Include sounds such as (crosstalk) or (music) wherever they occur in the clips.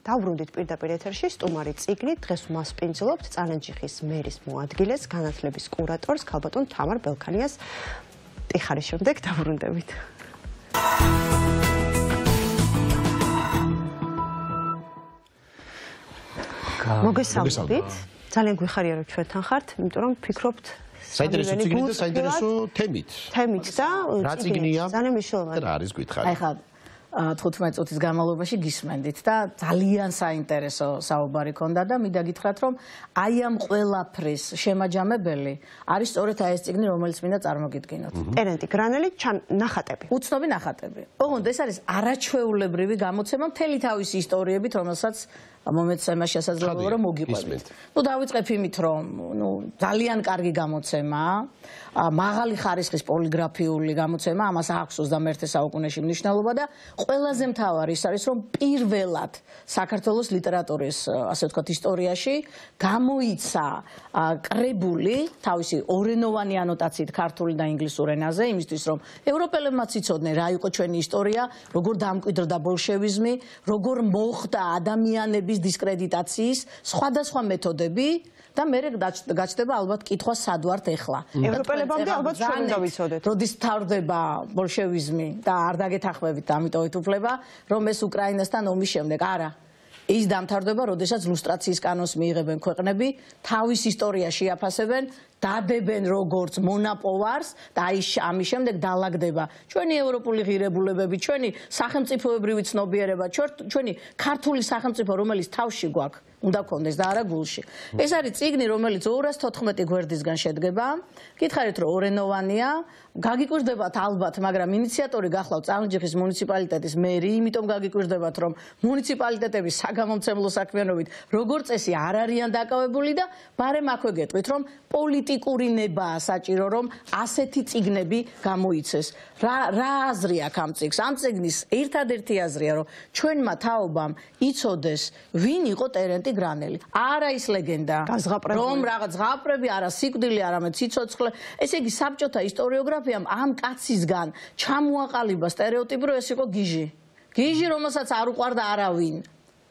დავბრუნდით პირდაპირ ეთერში სტუმარი ციგნი დღეს მასპინძლობთ წალენჯიხის მერის მოადგილეს განათლების კურატორს ქალბატონ თამარ ბელქანიას. ტიხარის შემდეგ დავბრუნდებით მოგესალმებით. ძალიან გვიხარია რომ ჩვენთან ხართ იმიტომ რომ ფიქრობთ საინტერესო ციგნით და საინტერესო თემით. თემით და რა ციგნია ძალიან მნიშვნელოვანი. რა არის გითხარი აი ხა 15 წუთის განმავლობაში გისმენდით და ძალიან საინტერესო საუბარი ქონდა და მინდა გითხრათ რომ აი ამ ყველაფრის შემაჯამებელი არის სწორედ აი ეს ციგნი რომელიც მინდა წარმოგიდგინოთ. ტერენტი გრანელი ნახატები. უცნობი ნახატები. ოღონდ ეს არის არაჩვეულებრივი გამოცემა მთელი თავისი ისტორიებით რომელსაც მომეცემა შესაძლებელია რომ მოგიყვებით. ნუ დავიწყებ იმით რომ ნუ ძალიან კარგი გამოცემაა. მაღალი ხარისხის პოლიგრაფიული გამოცემა, ამას აქვს 21 საუკუნეში მნიშვნელობა და ყველაზე მთავარი ის არის, რომ პირველად საქართველოს ლიტერატურის, ასე ვთქვათ, ისტორიაში გამოიცა კრებული თავისი ორენოვანი ანოტაციით ქართული და ინგლისურ ენაზე, იმისთვის რომ ევროპელებმაც იცოდნენ რა იყო ჩვენი ისტორია, როგორ დამკვიდრდა ბოლშევიზმი, როგორ მოხდა ადამიანების დისკრედიტაციის სხვადასხვა მეთოდები და მე გაჩნდება ალბათ კითხვა სად ვართ ახლა. ევროპელებამდე ალბათ ჩვენ უნდა ვიცოდეთ. როდის თავდება ბოლშევიზმი და არ დაგეთახმებით ამიტომ ითუფლება, რომ ეს უკრაინასთან ომის შემდეგ არა. ის დამთავრდება, როდესაც ლუსტრაციის კანონს მიიღებენ ქვეყნები, თავის ისტორია შეაფასებენ, დადებენ როგორც მონაპოვარს და აი ამის შემდეგ დაალაგდება ჩვენი ევროპული ღირებულებები, ჩვენი სახელმწიფოებრივი ცნობიერება, ჩვენი ქართული სახელმწიფო, რომელიც თავში გვაქვს. უნდა გქონდეს და არა გულში. ეს არის ციგნი, რომელიც 214 გვერდისგან შედგება. გითხარით, რომ ორენოვანია, გაგიკვირდებათ ალბათ, მაგრამ ინიციატორი გახლავთ წალენჯიხის მუნიციპალიტეტის მერი, იმიტომ გაგიკვირდებათ, რომ მუნიციპალიტეტების საგამომცემლო საქმიანობით როგორ წესი არ არიან დაკავებული და ბარემ აქვე გეტყვით, რომ პოლიტიკური ნებაა საჭირო, რომ ასეთი ციგნები გამოიცეს. რა რა აზრი აქვს ამ ციგს? ამ ციგნის ერთადერთი აზრია, რომ ჩვენმა თაობამ იცოდეს, ვინ იყო ტერენტი მარტი გრანელი. არა ის ლეგენდა, რომ რაღაც ზღაპრები, არა სიკვდილი, არამედ სიცოცხლე. ესე იგი საბჭოთა ისტორიოგრაფიამ ამ კაცისგან ჩამოაყალიბა стереოტიპი, რომ ეს იყო გიჟი. გიჟი, რომელსაც არ უყვარდა არავინ.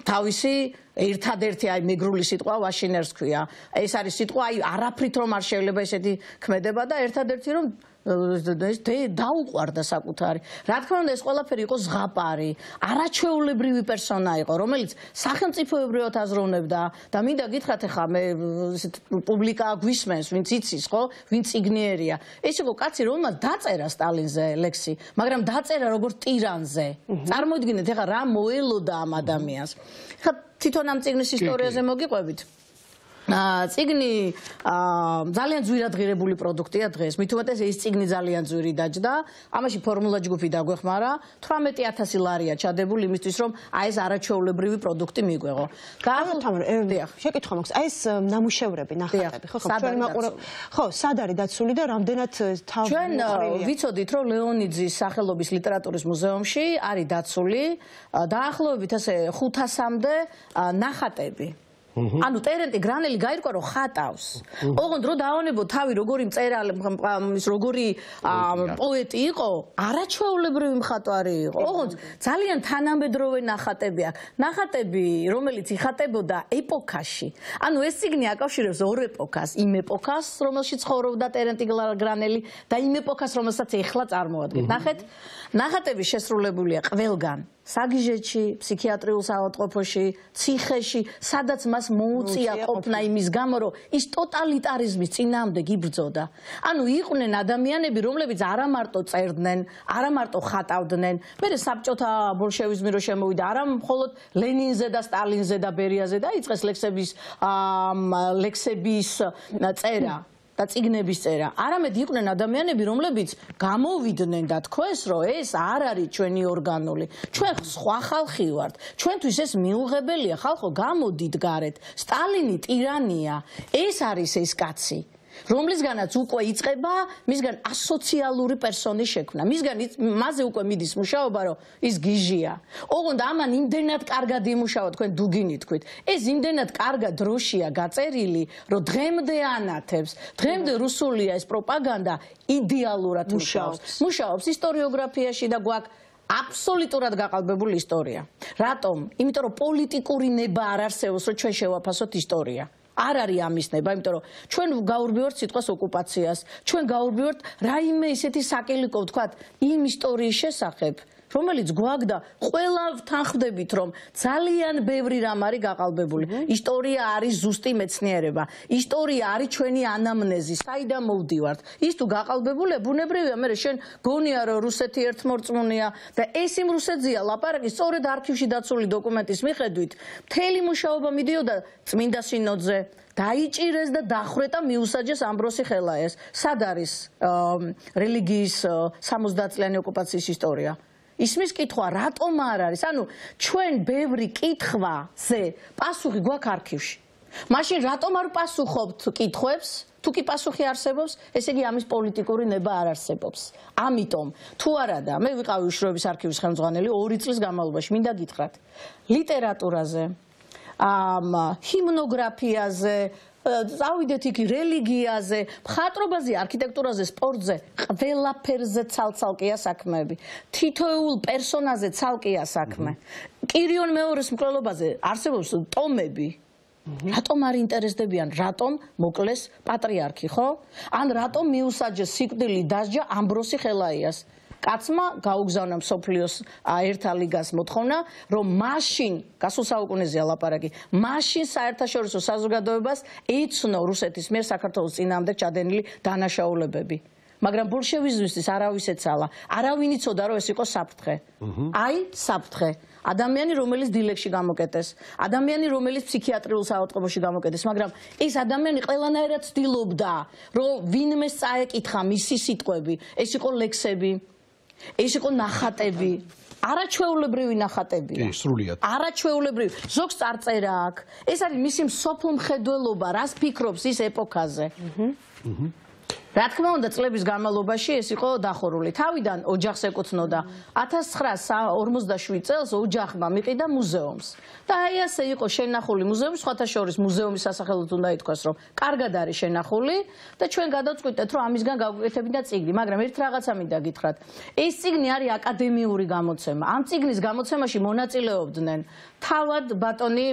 თავისი ერთადერთი აი მეგრული სიტყვა ვაშინერს ქვია. ეს არის სიტყვა აი არაფრით რომ არ შეიძლება ესეთი ქმედება და ერთადერთი რომ დაუყვარდა საკუთარი. რა თქმა უნდა ეს ყველაფერი იყო ზღაპარი, არაჩვეულებრივი პერსონა იყო, რომელიც სახელმწიფოებრივად აზროვნებდა და მინდა გითხრათ ახლა მე პუბლიკა გვისმენს, ვინც იცის, ხო? ვინც იგნიერია. ეს იყო კაცი, რომელმაც დაწერა სტალინზე ლექსი, მაგრამ დაწერა როგორც ტირანზე. წარმოიდგინეთ ახლა რა მოელოდა ამ ადამიანს. ხა თვითონ ამ ციგნის ისტორიაზე მოგიყვებით? ციგნი ძალიან ძვირად ღირებული პროდუქტია დღეს. მით უმეტეს ეს ციგნი ძალიან ძვირი დაჯდა. ამაში ფორმულა ჯგუფი დაგვეხმარა. 18000 ლარია ჩადებული იმისთვის, რომ აი ეს არაჩვეულებრივი პროდუქტი მიგვეღო. გაახთამარ, შეკითხვა მაქვს. აი ეს ნამუშევრები, ნახატები, ხო, ხო, ჩვენ მაყურებ. ხო, სად არის დაცული და რამდენად თავი ჩვენ ვიცოდით, რომ ლეონიძის სახელობის ლიტერატურის მუზეუმში არის დაცული დაახლოებით ასე 500-მდე ნახატები. ანუ ტერენტი გრანელი გაირკვა რომ ხატავს. ოღონდ რო დაავანებო თავი როგორი მწერალი ის როგორი პოეტი იყო, არაჩვეულებრივი მხატვარი იყო. ოღონდ ძალიან თანამედროვე ნახატები აქვს. ნახატები, რომელიც იხატებოდა ეპოქაში. ანუ ეს ციგნი აკავშირებს ორ ეპოქას, იმ ეპოქას, რომელშიც ცხოვრობდა ტერენტი გრანელი და იმ ეპოქას, რომელსაც ეხლა წარმოადგენს. ნახეთ, ნახატები შესრულებულია ყველგან. საგიჟეთში, ფსიქიატრიულ საავადმყოფოში, ციხეში, სადაც მას მოუწია ყოფნა იმის გამო, რომ ის ტოტალიტარიზმის წინააღმდეგ იბრძოდა. ანუ იყვნენ ადამიანები, რომლებიც არა მარტო წერდნენ, არა მარტო ხატავდნენ, მერე საბჭოთა ბოლშევიზმი რო შემოვიდა, არა მხოლოდ ლენინზე და სტალინზე და ბერიაზე დაიწყეს ლექსების ლექსების წერა. და ციგნების წერა. არამედ იყვნენ ადამიანები, რომლებიც გამოვიდნენ და თქვეს, რომ ეს არ არის ჩვენი ორგანული. ჩვენ სხვა ხალხი ვართ. ჩვენთვის ეს მიუღებელია, ხალხო, გამოდით გარეთ. სტალინი ტირანია. ეს არის ეს კაცი. რომლისგანაც უკვე იწება მისგან ასოციალური პერსონის შექმნა. მისგან მასე უკვე მიდის მუშაობა, რომ ის გიჟია. ოღონდ ამან იმდენად კარგად იმუშავა თქვენ დუგინი თქვით. ეს იმდენად კარგად დროშია გაწერილი, რომ დღემდე ანათებს. დღემდე რუსულია ეს პროპაგანდა იდეალურად მუშაობს. მუშაობს ისტორიოგრაფიაში და გვაქვს აბსოლუტურად გაყალბებული ისტორია. რატომ? იმიტომ რომ პოლიტიკური ნება არ არსებობს, რომ ჩვენ შევაფასოთ ისტორია. არ არის ამისნება, იმიტომ რომ ჩვენ გაურბივართ სიტყვას ოკუპაციას, ჩვენ გაურბივართ რაიმე ისეთი საკილიკო ვთქვათ იმ ისტორიის შესახებ, რომელიც გვაგდა ყველა თანხდებით რომ ძალიან ბევრი რამ არის გაყალბებული. ისტორია არის ზუსტი მეცნიერება. ისტორია არის ჩვენი ანამნეზი, საიდან მოვდივართ. ის თუ გაყალბებულა, ბუნებრივია, მე შენ გონია რომ რუსეთი ერთმორწმუნეა და ეს იმ რუსეთზია ლაპარაკი, სწორედ არქივში დაცული დოკუმენტის მიხედვით, მთელი მუშაობა მიდიოდა წმინდა სინოდზე. დაიჭირეს და დახრეტა მიუსაჯეს ამბროსი ხელაეს. სად არის რელიგიის 60 წლიანი ოკუპაციის ისტორია? ისმის კითხვა რატომ არ არის? ანუ ჩვენ ბევრი კითხვაზე პასუხი გვაქვს არქივში. მაშინ რატომ არ პასუხობთ კითხვებს? თუ კი პასუხი არსებობს, ესე იგი ამის პოლიტიკური ნება არ არსებობს. ამიტომ თუ არადა, მე ვიყავი უშროების არქივის ხელმძღვანელი 2 წლის განმავლობაში, მინდა გითხრათ. ლიტერატურაზე, ამ ჰიმნოგრაფიაზე, წავიდეთ იქ რელიგიაზე, მხატვრობაზე, არქიტექტურაზე, სპორტზე, ყველაფერზე ცალ-ცალკეა საქმეები. თითოეულ პერსონაჟზე ცალკეა საქმე. კირიონ მეორის მკვლელობაზე არსებობს ტომები. რატომ არ ინტერესდებიან, რატომ მოკლეს პატრიარქი, ხო? ან რატომ მიუსაჯეს სიკვდილი დასჯა ამბროსი ხელაიას? კაცმა გაუგზავნა სოფლიოს ერთა ლიგას მოთხოვნა, რომ მაშინ გასულ საუკუნეზე ალაპარაკი, მაშინ საერთაშორისო საზოგადოებას ეცნო რუსეთის მიერ საქართველოს წინამდე ჩადენილი დანაშაულებები. მაგრამ ბოლშევიზმისთვის არავის ეცალა. არავინ იცოდა, რომ ეს იყო საფრთხე. აი, საფრთხე. ადამიანი, რომელიც დილეგში გამოკეტეს, ადამიანი, რომელიც ფსიქიატრიულ საავადმყოფოში გამოკეტეს, მაგრამ ეს ადამიანი ყველანაირად ცდილობდა, რომ ვინმე წაეკითხა მისი სიტყვები, ეს იყო ლექსები, ეს იყო ნახატები არაჩვეულებრივი ნახატები. კი, სრულიად. არაჩვეულებრივი. ზოგს წარწერა აქვს. ეს არის მისი მსოფლო მხედველობა, რას ფიქრობს ის ეპოქაზე. აჰა. აჰა. რა თქმა უნდა წლების განმავლობაში ეს იყო დახურული. თავიდან ოჯახს ეკუთვნოდა. 1947 წელს ოჯახმა მიყიდა მუზეუმს. და აი ასე იყო შენახული მუზეუმი, სხვათა შორის მუზეუმის სასახელოდ უნდა ითქვას, რომ კარგად არის შენახული და ჩვენ გადავწყვიტეთ, რომ ამისგან გავგვეკეთებინა წიგნი, მაგრამ ერთ რაღაცა მინდა გითხრათ. ეს წიგნი არის აკადემიური გამოცემა. ამ წიგნის გამოცემაში მონაწილეობდნენ თავად ბატონი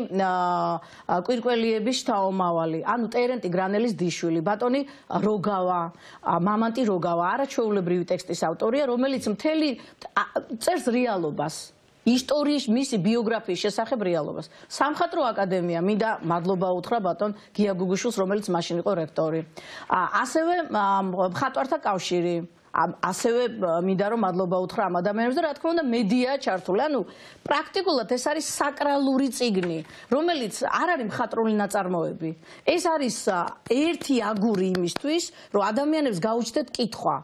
კვირკველიების თაომავალი, ანუ ტერენტი გრანელის დიშვილი, ბატონი როგავა, მამანტი როგავა, არაჩვეულებრივი ტექსტის ავტორია, რომელიც მთელი წერს რეალობას. ისტორიის მისი ბიოგრაფიის შესახებ რეალობას. სამხატრო აკადემია მინდა მადლობა უთხრა ბატონ გია გუგუშვილს, რომელიც მაშინ იყო რექტორი. ასევე მხატვართა კავშირი, ასევე მინდა რომ მადლობა უთხრა ამ ადამიანებს და რა თქმა უნდა მედია ჩართული. ანუ პრაქტიკულად ეს არის საკრალური წიგნი, რომელიც არ არის მხატვრული ნაწარმოები. ეს არის ერთი აგური იმისთვის, რომ ადამიანებს გაუჩნდეთ კითხვა.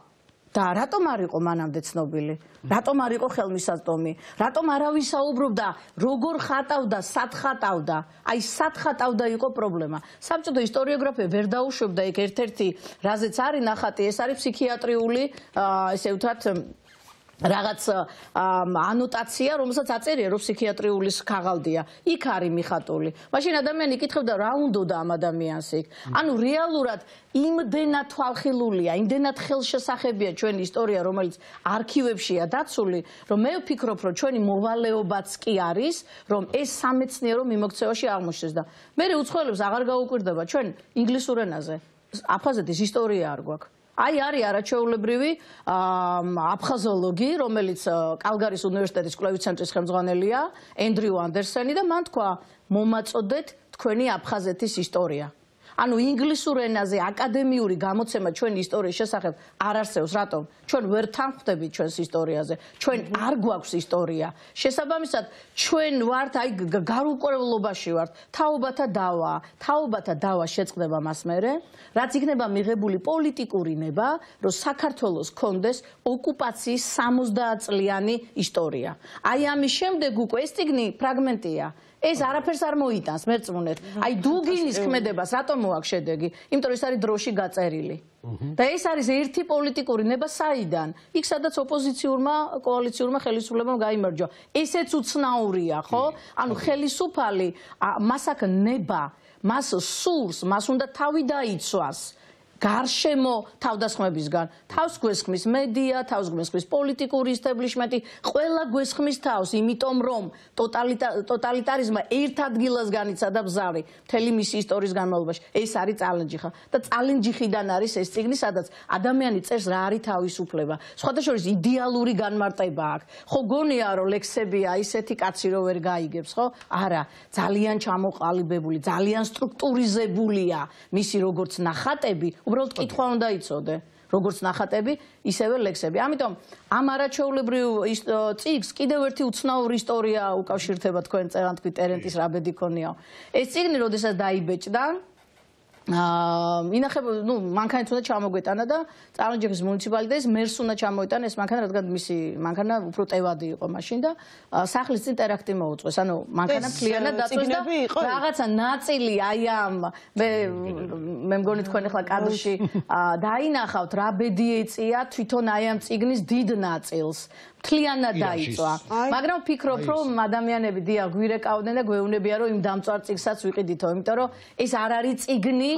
და რატომ არ იყო მანამდე ცნობილი? რატომ არ იყო ხელმისაწვდომი? რატომ არავის საუბრობდა როგორ ხატავდა, სად ხატავდა? აი სად ხატავდა იყო პრობლემა. საბჭოთა ისტორიოგრაფია ვერ დაუშვებდა იქ ერთ-ერთი რაზეც არის ნახატი, ეს არის ფსიქიატრიული ესე ვთქვათ რაღაც ანოტაცია, რომელსაც აწერია რომ ფსიქიატრიულის ქაღალდია. იქ არის მიხატული. მაშინ ადამიანი იკითხებდა რა უნდოდა ამ ადამიანს იქ. ანუ რეალურად იმდენად თვალხილულია, იმდენად ხელშესახებია ჩვენი ისტორია, რომელიც არქივებშია დაცული, რომ მე ვფიქრობ, რომ ჩვენი მოვალეობაც კი არის, რომ ეს სამეცნიერო მიმოქცევაში აღმოჩნდეს და მე უცხოელებს აღარ გაუკვირდება ჩვენ ინგლისურ ენაზე. აფხაზეთის ისტორია არ გვაქვს. აი არის არაჩვეულებრივი აფხაზოლოგი, რომელიც კალგარის უნივერსიტეტის კვლევით ცენტრის ხელმძღვანელია, ენდრიუ ანდერსენი და მან თქვა: "მომაწოდეთ თქვენი აფხაზეთის ისტორია". ანუ ინგლისურ ენაზე აკადემიური გამოცემა ჩვენი ისტორიის შესახებ არ არსებობს. რატომ? ჩვენ ვერ თანხმდებით ჩვენს ისტორიაზე. ჩვენ არ გვაქვს ისტორია. შესაბამისად, ჩვენ ვართ აი გარუკვირველობაში ვართ. თაობათა დავა, თაობათა დავა შეწყდება მას მერე, რაც იქნება მიღებული პოლიტიკური ნება, რომ საქართველოს კონდეს ოკუპაციის 60 წლიანი ისტორია. აი ამის შემდეგ უკვე ეს ციგნი ფრაგმენტია. ეს არაფერს არ მოიტანს მერწმუნეთ. აი დუგინის ქმედებას რატომ მოაქვს შედეგი? იმიტომ რომ ეს არის დროში გაწერილი. და ეს არის ერთი პოლიტიკური ნება საიდან? იქ სადაც ოპოზიციურმა კოალიციურმა ხელისუფლებამ გამოიმარჯვა. ესეც უცნაურია, ხო? ანუ ხელისუფალი მას აქ ნება, მას სურს, მას უნდა თავი დაიცვას. გარშემო თავდასხმებისგან. თავს გვესხმის მედია, თავს გვესხმის პოლიტიკური ისტაბლიშმენტი, ყველა გვესხმის თავს, იმიტომ რომ ტოტალიტარიზმი ერთ ადგილას განიცადა ბზარი მთელი მისი ისტორიის განმავლობაში. ეს არის წალენჯიხა და წალენჯიხიდან არის ეს ციგნი, სადაც ადამიანი წერს რა არის თავისუფლება. სხვადასხვა იდეალური განმარტება აქვს. ხო გონია რომ ლექსებია ისეთი კაცი რო ვერ გაიგებს, ხო? არა, ძალიან ჩამოყალიბებული, ძალიან სტრუქტურიზებულია მისი როგორც ნახატები, უბრალოდ კითხვა უნდა იცოდე. როგორც ნახატები, ისევე ლექსები. ამიტომ ამ არაჩვეულებრივ წიგს კიდევ ერთი უცნაური ისტორია უკავშირდება თქვენ წერან თქვი ტერენტის რაბედი ქონიაო. ეს წიგნი როდესაც დაიბეჭდა, აა ინახება, ну, მანქანით უნდა ჩამოგვეტანა და წარონჯიხის მუნიციპალიტეტის მერს უნდა ჩამოიტანა ეს მანქანა, რადგან მისი მანქანა უფრო ტევადი იყო მაშინ და სახლის წინ ტერაქტი მოუწყვეს. ანუ მანქანა მთლიანად დაწვეს და რაღაცა ნაწილი აი ამ მე მე მგონი თქვენ ახლა კადრში (laughs) დაინახავთ რა ბედი ეწია თვითონ აი ამ ციგნის დიდ ნაწილს. მთლიანად დაიწვა. მაგრამ ვფიქრობ, რომ ადამიანები დია გვირეკავდნენ და გვეუბნებიან, რომ იმ დამწვარ ციგსაც ვიყიდითო, იმიტომ რომ ეს არ არის ციგნი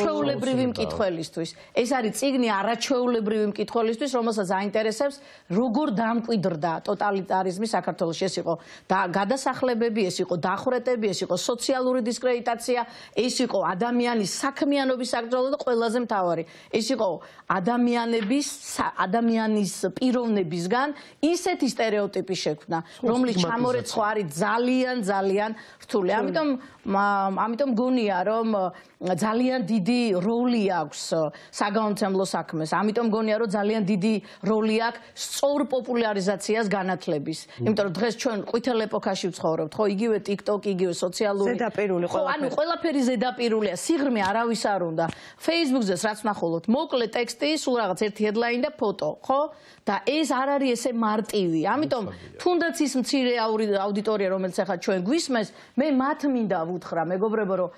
ჩვეულებრივი მკითხველისთვის. ეს არის ციგნი არაჩვეულებრივი მკითხველისთვის, რომელსაც აინტერესებს, როგორ დამკვიდრდა ტოტალიტარიზმი საქართველოს. ეს იყო და გადასახლებები, ეს იყო დახვრეტები, ეს იყო სოციალური დისკრედიტაცია, ეს იყო ადამიანის საქმიანობის აკრძალვა და ყველაზე მთავარი, ეს იყო ადამიანების ადამიანის პიროვნებისგან ისეთი стереოტიპი შექმნა, რომლის ჩამორეცხვა არის ძალიან ძალიან რთული. ამიტომ ამიტომ გონია რომ ძალიან დიდი როლი აქვს საგანმანათლებლო საქმეს. ამიტომ გონია რომ ძალიან დიდი როლი აქვს სწორ პოპულარიზაციას განათლების. იმიტომ რომ დღეს ჩვენ ყვითელ ეპოქაში ვცხოვრობთ, ხო, იგივე TikTok, იგივე სოციალური ზედაპირული ყველაფერი. ანუ ყველაფერი ზედაპირულია, სიღრმე არავის არ უნდა. Facebook-ზეც რაც ნახულობთ, მოკლე ტექსტი, სულ რაღაც ერთი headline და ფოტო, ხო? და ეს არ არის ესე მარტივი. ამიტომ თუნდაც ის მცირე აუდიტორია, რომელიც ახლა ჩვენ გვისმენს, მე მათ მინდა ვუთხრა, მეგობრებო, რომ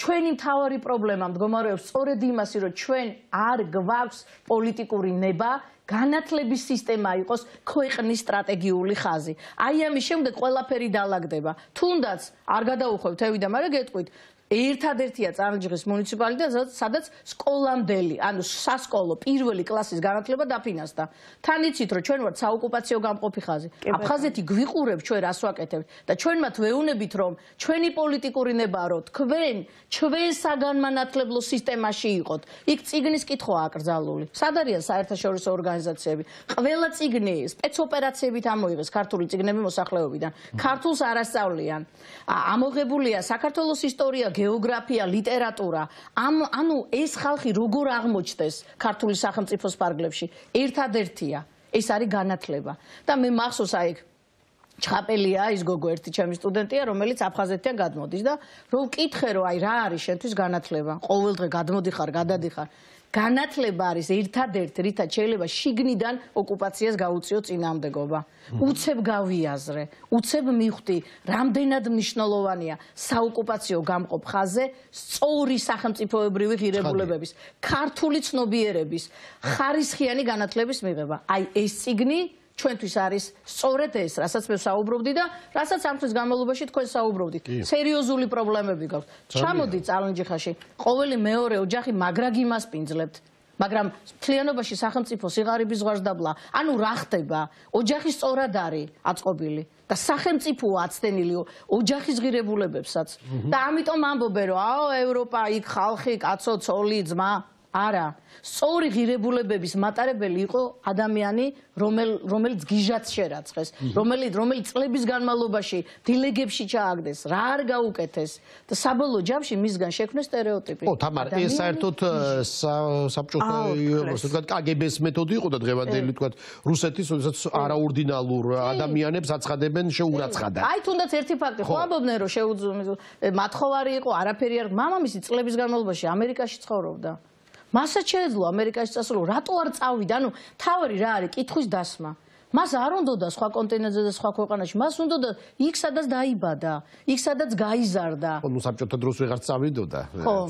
ჩვენი მთავარი პრობლემა მდგომარეობს სწორედ იმასი, რომ ჩვენ არ გვაქვს პოლიტიკური ნება. განათლების სისტემა იყოს ქვეყნის სტრატეგიული ხაზი. აი ამის შემდეგ ყველაფერი დაალაგდება. თუნდაც არ გადაუხვევთ ევიდა, მაგრამ გეტყვით, ერთადერთია წარჯღის მუნიციპალიტეტი, სადაც სკოლამდელი, ანუ სასკოლო პირველი კლასის განათლება დაფინანსდა. თან იცით, რომ ჩვენ ვართ საოკუპაციო გამყოფი ხაზი. აფხაზეთი გვიყურებს ჩვენ რას ვაკეთებთ და ჩვენ მათ ვეუნებით, რომ ჩვენი პოლიტიკური ნებარო თქვენ ჩვენ საგანმანათლებლო სისტემაში იყოთ. იქ ციგნის კითხვა აკრძალული. სად არიან საერთაშორისო ორგანიზაციები? ყველა ციგნი სპეცოპერაციებით ამოიღეს ქართული ციგნები მოსახლეობიდან. ქართულს არასწავლიან. ამოღებულია საქართველოს ისტორია გეოგრაფია, ლიტერატურა. ამ ანუ ეს ხალხი როგორ აღმოჩნდეს ქართული სახელმწიფოს პარგლებში? ერთადერთია, ეს არის განათლება. და მე მახსოვს აი ჩხაპელია ის გოგო ერთი ჩემი სტუდენტია, რომელიც აფხაზეთიდან გადმოდის და რო ვკითხე რომ აი რა არის შენთვის განათლება? ყოველდღე გადმოდიხარ, გადადიხარ. განათლება არის ერთადერთი რითაც შეიძლება შიგნიდან ოკუპაციას გაუწიო წინამდებობა. უცებ გავიაზრე, უცებ მივხვდი, რამდენად მნიშვნელოვანია საოკუპაციო გამყოფ ხაზზე სწორი სახელმწიფოებრივი ღირებულებების, ქართული ცნობიერების, ხარისხიანი განათლების მიღება. აი ეს ციგნი ჩვენთვის არის სწორედ ეს, რასაც მე საუბრობდი და რასაც ამ თვის განმავლობაში თქვენ საუბრობდით. სერიოზული პრობლემები გაქვს. ჩამოდი წალენჯიხაში, ყოველი მეორე ოჯახი მაგრაგი მასპინძლებთ. მაგრამ ფლიანობაში სახელმწიფო სიღარიბის ზღვარდაბლა, ანუ რა ხდება? ოჯახი სწორად არის აწყობილი და სახელმწიფოა აცდენილი ოჯახის ღირებულებებსაც. და ამიტომ ამბობენ რომ აო ევროპა იქ ხალხი, კაცო, ცოლი, ძმა არა. სწორი ღირებულებების მატარებელი იყო ადამიანი, რომელ რომელიც გიჟაც შერაცხეს, რომელიც რომელიც წლების განმავლობაში დილეგებში ჩააგდეს, რა არ გაუკეთეს და საბოლოო ჯამში მისგან შექმნეს стереოტიპი. ო, თამარ, ეს საერთოდ საბჭოთა იუგოს, თქვა კგბ-ის მეთოდი იყო და დღევანდელი თქვა რუსეთის, როდესაც არაორდინალურ ადამიანებს აცხადებენ შეურაცხადად. აი, თუნდაც ერთი ფაქტი ხო ამბობდნენ, რომ შეუძლო მათხოვარი იყო, არაფერი არ მამამისი წლების განმავლობაში ამერიკაში ცხოვრობდა. მასაც შეეძლო ამერიკაში წასულო, რატო არ წავიდა? ანუ თავი რა არის? კითხვის დასმა. მას არ უნდა სხვა კონტინენტზე და სხვა ქვეყანაში, მას უნდა იქ სადაც დაიბადა, იქ სადაც გაიზარდა. ნუ საბჭოთა დროს ვეღარ წავიდოდა,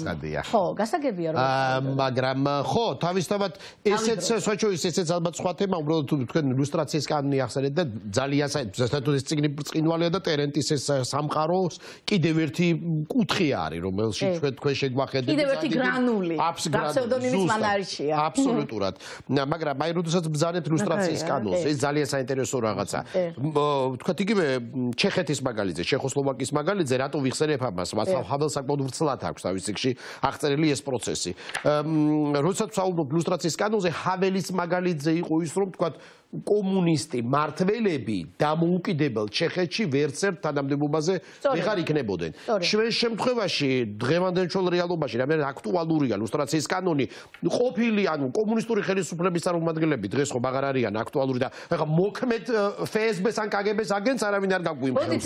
ცხადია. ხო, გასაგებია რომ აა მაგრამ ხო, თავისთავად ესეც სხვაჩოის ესეც ალბათ სხვა თემა, უბრალოდ თუ თქვენ ილუსტრაციის კანონი ახსენეთ და ძალიან საერთოდ ეს ციგნი ბრწყინვალეა და ტერენტის ეს სამყაროს კიდევ ერთი კუთხე არის, რომელშიც ჩვენ თქვენ შეგვახედეთ. კიდევ ერთი გრანული. აფსგრანული. აბსოლუტურად. მაგრამ აი როდესაც ბზანეთ ილუსტრაციის კანონს, ეს ძალიან საინტერესო რაღაცა. თქვა იგივე ჩეხეთის მაგალითზე, ჩეხოსლოვაკიის მაგალითზე, რატო ვიხსენებ ამას? ვაცლავ ჰაველს საკმაოდ ვრცლად აქვს თავის ციკში აღწერილი ეს პროცესი. როდესაც ვსაუბრობ ილუსტრაციის კანონზე, ჰაველის მაგალითზე იყო ის, რომ თქვა კომუნისტი მართველები დამოუკიდებელ ჩეხეთში ვერცერთ თანამდებობაზე ვეღარ იქნებოდნენ. ჩვენ შემთხვევაში დღევანდელ რეალობაში რამე აქტუალურია ილუსტრაციის კანონი ყოფილი ანუ კომუნისტური ხელისუფლების წარმომადგენლები დღეს ხომ აღარ არიან აქტუალური და ეხა მოქმედ FSB-ს ან KGB-ს აგენტს არავინ არ გაგვიმხელს.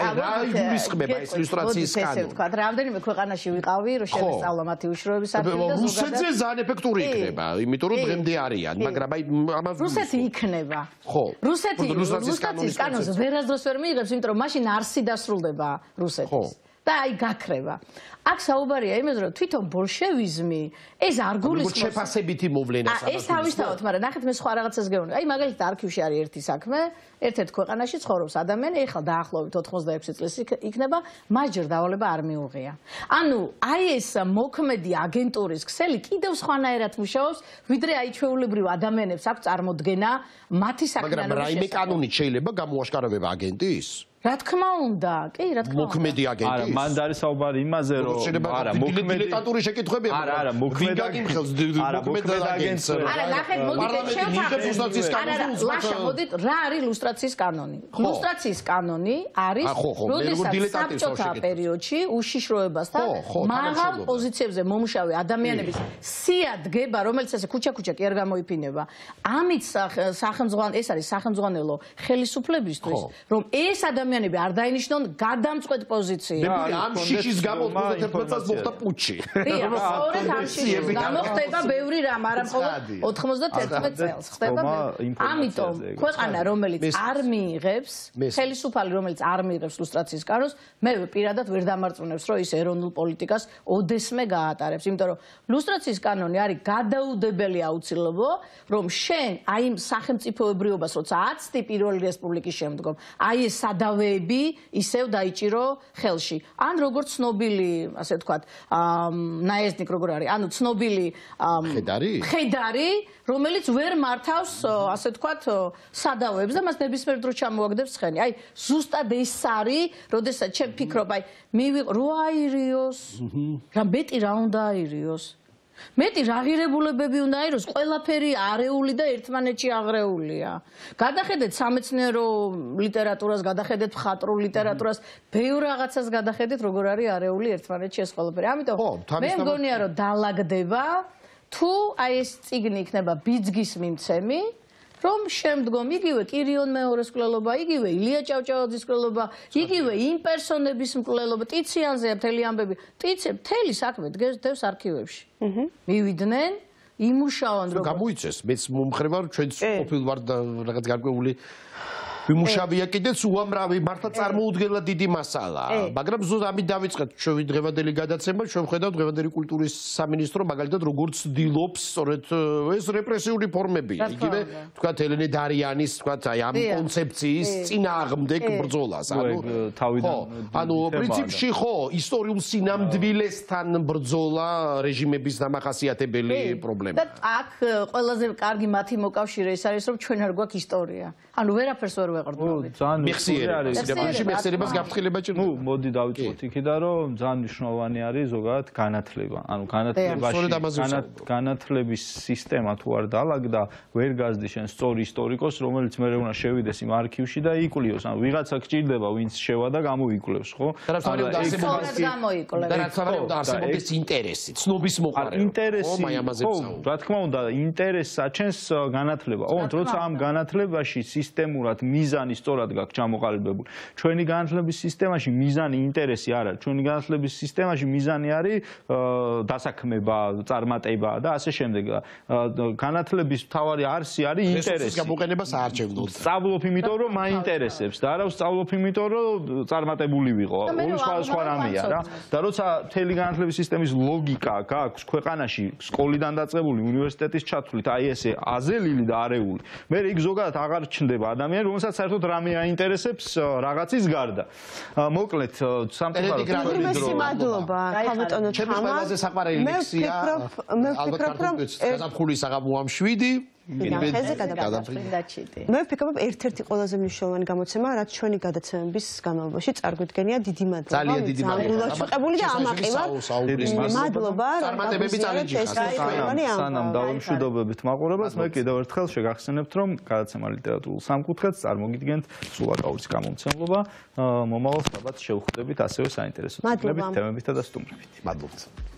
აი რა იგულისხმება ეს ილუსტრაციის კანონი? ესე ვთქვა, რამდენიმე ქვეყანაში ვიყავი, რომ შემესწავლა მათი უშროების არქივი და ზოგადად რუსეთზე ძალიან ეფექტური იქნება, იმიტომ რომ დღემდე არიან, მაგრამ აი ამას რუსეთი იქნება. ხო. რუსეთი რუსეთის კანონს ვერასდროს ვერ მიიღებს, იმიტომ რომ მაშინ არსი დასრულდება რუსეთის. და აი გაქრება. აქ საუბარია იმაზე, რომ თვითონ ბოლშევიზმი ეს არ გულისხმობს შეფასებითი მოვლენა საბოლოო. ეს თავისთავად, მაგრამ ნახეთ მე სხვა რაღაცას გეუბნები. აი მაგალითად არქივში არის ერთი საქმე, ერთ-ერთ ქვეყანაში ცხოვრობს ადამიანი, ეხლა დაახლოებით 86 წელს იქნება, მას ჯერ დავალება არ მიუღია. ანუ აი ეს მოქმედი აგენტურის ქსელი კიდევ სხვანაირად მუშაობს, ვიდრე აი ჩვეულებრივ ადამიანებს აქვს წარმოდგენა მათი საქმიანობის მაგრამ რაიმე კანონით შეიძლება გამოაშკარავება აგენტის? რა თქმა უნდა, კი, რა თქმა უნდა. მოქმედი აგენტი. არა, მან არის საუბარი იმაზე, რომ დაკავშირება დიდი დიქტატური შეკითხებია არა არა მოქმედ აგენტს მოქმედ აგენტს არა ნახეთ მოდით შევთანხმდით ლუსტრაციის კანონს ლაშა მოდით რა არის ლუსტრაციის კანონი? ლუსტრაციის კანონი არის როდესაც საბჭოთა პერიოდში უშიშროებასთან მაღალ პოზიციებზე მომუშავე ადამიანების სია დგება რომელიც ესე ქუჩა-ქუჩა კი არ გამოიფინება. ამით სახელმძღვან ეს არის სახელმძღვანელო ხელისუფლებისთვის რომ ეს ადამიანები არ დაინიშნონ გადამწყვეტ პოზიციებში ამ შიშის გამო 95 2016 მოხდა პუჩი. სწორედ ამ შიშის გამო ხდება ბევრი რამ, არა მხოლოდ 91 წელს ხდება ბევრი. ამიტომ ქვეყანა რომელიც არ მიიღებს ხელისუფალი რომელიც არ მიიღებს ლუსტრაციის კანონს, მე პირადად ვერ დამარწმუნებს, რომ ის ეროვნულ პოლიტიკას ოდესმე გაატარებს, იმიტომ რომ ლუსტრაციის კანონი არის გადაუდებელი აუცილებლო, რომ შენ აი იმ სახელმწიფოებრიობას, როცა 10 პირველი რესპუბლიკის შემდგომ, აი ეს სადავეები ისევ დაიჭირო ხელში. ან როგორც ცნობილი ასე ვთქვათ, ნაეზნიკ როგორ არის? ანუ ცნობილი ხედარი? ხედარი, რომელიც ვერ მართავს, ასე ვთქვათ, სადავეებს და მას ნებისმიერ დროს ჩამოაგდებს ცხენი. აი, ზუსტად ეს არის, როდესაც ჩემ ფიქრობ, აი, მივიყ რო აირიოს. რა მეტი რა უნდა აირიოს? მეტი რაღირებულებები უნდა იყოს, ყველაფერი არეული და ერთმანეთში აღრეულია. გადახედეთ სამეცნიერო ლიტერატურას, გადახედეთ მხატვრულ ლიტერატურას, ბევრ რაღაცას გადახედეთ, როგორ არის არეული ერთმანეთში ეს ყველაფერი. ამიტომ მე მგონია, რომ დაალაგდება თუ აი ეს ციგნი იქნება ბიძგის მიმცემი, რომ შემდგომ იგივე კირიონ მეორის მკვლელობა, იგივე ილია ჭავჭავაძის მკვლელობა, იგივე იმ პერსონების მკვლელობა, ტიციანზე მთელი ამბები, ტიცე მთელი საქმე დგეს არქივებში. აჰა. მივიდნენ იმუშაონ რომ გამოიწეს მეც მომხრება რომ ჩვენც ყოფილ ვარ და რაღაც გარკვეული ვიმუშავია კიდეც უამრავი მართლა წარმოუდგენლად დიდი მასალაა მაგრამ ზუსტ ამით დავიწყეთ. ჩვენი დღევანდელი გადაცემა ჩვენ ხედავთ დღევანდელი კულტურის სამინისტრო მაგალითად როგორც დილობს სწორედ ეს რეპრესიული ფორმებია. იგივე თქვა ელენე დარიანის თქვა აი ამ კონცეფციის წინააღმდეგ ბრძოლას. ანუ თავიდან ანუ პრინციპში ხო ისტორიულ სინამდვილესთან ბრძოლა რეჟიმების დამახასიათებელი პრობლემა. და აქ ყველაზე კარგი მათი მოკავშირე ის არის რომ ჩვენ არ გვაქვს ისტორია. ანუ ვერაფერს ვერ ვეყრდნობთ. ძალიან მიხსიერება არის. სიამოვნებაში მიხსიერებას გაფრთხილება ჭირდება. ნუ მოდი დავიწყოთ იქიდან რომ ძალიან მნიშვნელოვანი არის ზოგადად განათლება. ანუ განათლებაში განათლების სისტემა თუ არ დაალაგდა, ვერ გაზდი შენ სწორი ისტორიკოს, რომელიც მე უნდა შევიდეს იმ არქივში და იკლიოს. ანუ ვიღაცა გჭირდება, ვინც შევა და გამოიკლებს, ხო? და რა თქმა უნდა არსებობს და რა თქმა უნდა არსებობს ინტერესი, ცნობის მოყარება. ინტერესი. ხო, რა თქმა უნდა, ინტერესს აჩენს განათლება. ოღონდ როცა ამ განათლებაში სისტემურად მიზ მიზანი სწორად გაქვს ჩამოყალიბებული. ჩვენი განათლების სისტემაში მიზანი ინტერესი არ არის. ჩვენი განათლების სისტემაში მიზანი არის დასაქმება, წარმატება და ასე შემდეგ. განათლების მთავარი არსი არის ინტერესი. ეს გამოყენებას აარჩევნოთ. სწავლობ იმიტომ რომ მაინტერესებს და არა სწავლობ იმიტომ რომ წარმატებული ვიყო. ორი სხვა სხვა რამეა რა. და როცა მთელი განათლების სისტემის ლოგიკა გაქვს ქვეყანაში სკოლიდან დაწყებული უნივერსიტეტის ჩათვლით, აი ესე აზელილი და არეული. მე იქ ზოგადად აღარ ჩნდება ადამიანი, რომელსაც საერთოდ რამე აინტერესებს რაღაცის გარდა. მოკლედ სამწუხაროდ ეს მადლობა, ხალბატონო თამა. ჩემი ყველაზე საყვარელი ლექსია ალბათ რომ გაზაფხულის აღამოამ 7 ხეზე გადაფრინდაჩიდი. მე ვფიქრობ ერთ-ერთი ყველაზე მნიშვნელოვანი გამოცემა, რაც ჩვენი გადაცემების განმავლობაში წარგვიდგენია დიდი მადლობა. ძალიან დიდი მადლობა. შეყებული და ამაყივად. მადლობა. წარმატებები წარიჯიხას. სანამ დავიმშვიდობებით მაყურებელს, მე კიდევ ერთხელ შეგახსენებთ, რომ გადაცემა ლიტერატურულ სამკუთხედს წარმოგიდგენთ სულაკაურის გამომცემლობა. მომავალს ალბათ შევხვდებით ასევე საინტერესო თემებით, თემებითა და სტუმრებით. მადლობა.